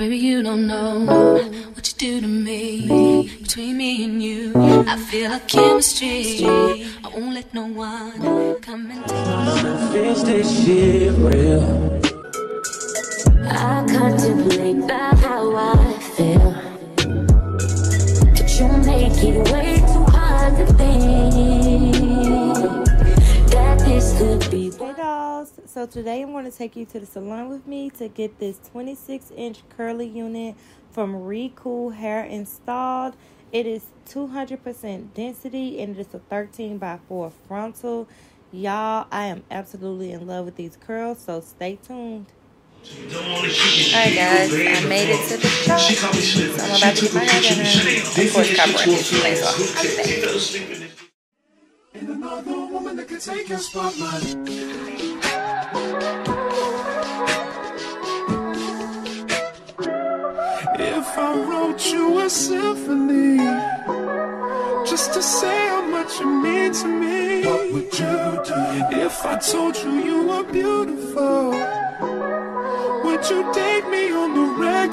Baby, you don't know what you do to me. Between me and you, I feel like chemistry. I won't let no one come and take me. Is this shit real? I contemplate about so today I'm going to take you to the salon with me to get this 26 inch curly unit from Recool Hair installed. It is 200% density and it is a 13 by 4 frontal. Y'all, I am absolutely in love with these curls, so stay tuned. Alright guys, I made it to the shop. So I'm about to get my hair done. Of course, copyright is place off. I'm back. And another woman that can take your spotlight. If I wrote you a symphony, just to say how much you mean to me, what would you do? If I told you you were beautiful, would you date me on the regular?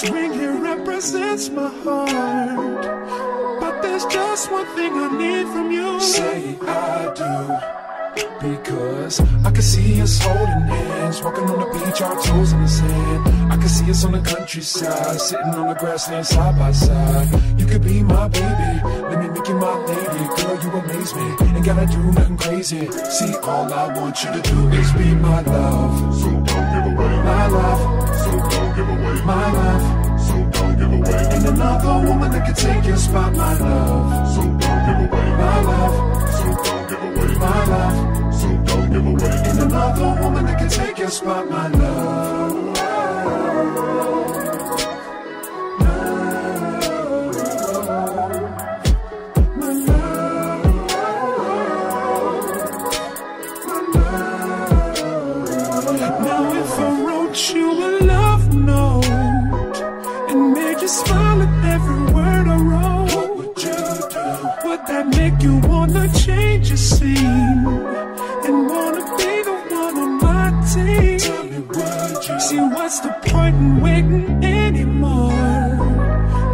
This ring here represents my heart. But there's just one thing I need from you. Say I do. Because I can see us holding hands, walking on the beach, our toes in the sand. I can see us on the countryside, sitting on the grassland side by side. You could be my baby, let me make you my lady. Girl, you amaze me, ain't gotta do nothing crazy. See, all I want you to do is be my love. So don't give away my love. So don't give away my love. So don't give away. And another woman that can take your spot, my love. So don't give away my love. So don't give away my love. So don't give away. And another woman that can take your spot, my love. Every word I wrote, what would you do? Would that make you wanna change your scene and wanna be the one on my team? Tell me, would you? See, what's the point in waiting anymore?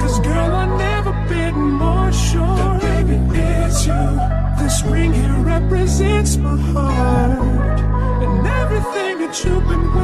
Cause girl, I've never been more sure that baby it's you. This ring here represents my heart and everything that you've been waiting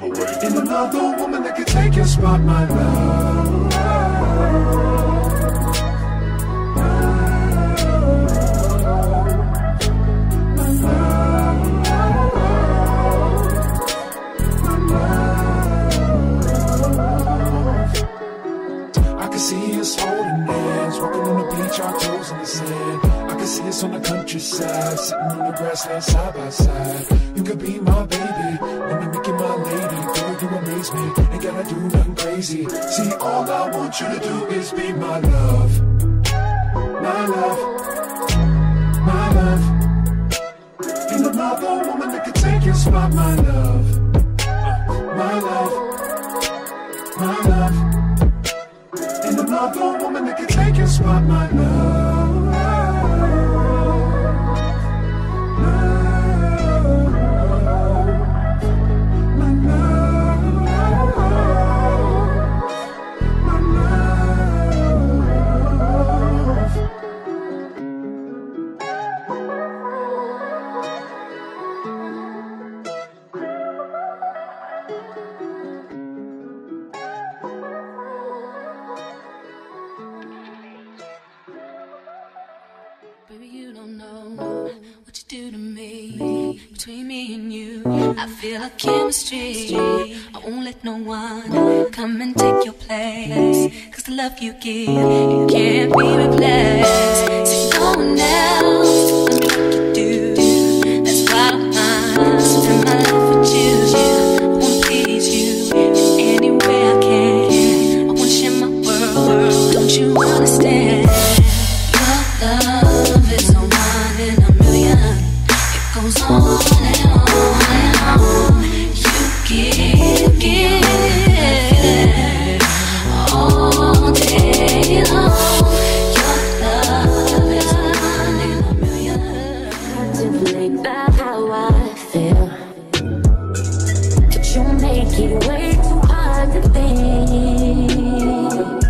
Give away. And another woman that could take your spot, my love. Holding hands, walking on the beach, our toes in the sand. I can see us on the countryside, sitting on the grassland side by side. You could be my baby, me make you my lady. Girl, you amaze me, ain't gotta do nothing crazy. See, all I want you to do is be my love. My love. My love. And another woman that can take your spot, my love. Another woman that can take your spot, my love. do to me between me and you. I feel a chemistry. I won't let no one come and take your place. Cause the love you give, you can't